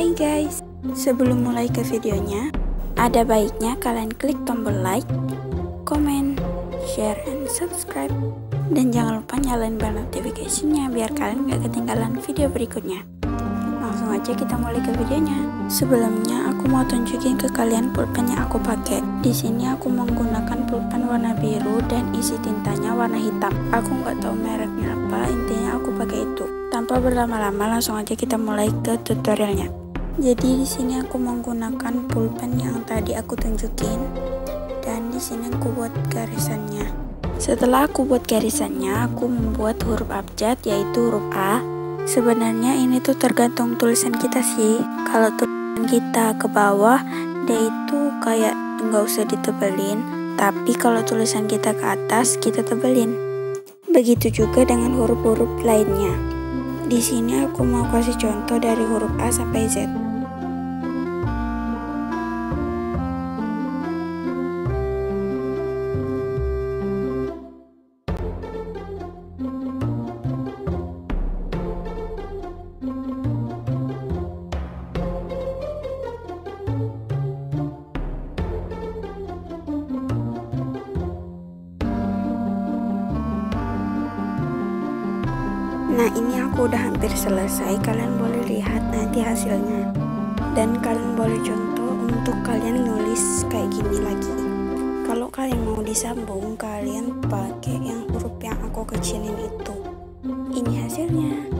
Hai guys, sebelum mulai ke videonya, ada baiknya kalian klik tombol like, komen, share, and subscribe. Dan jangan lupa nyalain bell notification-nya biar kalian gak ketinggalan video berikutnya. Langsung aja kita mulai ke videonya. Sebelumnya aku mau tunjukin ke kalian pulpen yang aku pakai. Di sini aku menggunakan pulpen warna biru dan isi tintanya warna hitam. Aku nggak tahu mereknya apa, intinya aku pakai itu. Tanpa berlama-lama langsung aja kita mulai ke tutorialnya. Jadi di sini aku menggunakan pulpen yang tadi aku tunjukin dan di sini aku buat garisannya. Setelah aku buat garisannya, aku membuat huruf abjad yaitu huruf A. Sebenarnya ini tuh tergantung tulisan kita sih. Kalau tulisan kita ke bawah, dia itu kayak nggak usah ditebelin. Tapi kalau tulisan kita ke atas, kita tebelin. Begitu juga dengan huruf-huruf lainnya. Di sini aku mau kasih contoh dari huruf A sampai Z. Nah ini aku udah hampir selesai Kalian boleh lihat nanti hasilnya. Dan kalian boleh contoh untuk kalian nulis kayak gini lagi. Kalau kalian mau disambung Kalian pakai yang huruf yang aku kecilin itu. Ini hasilnya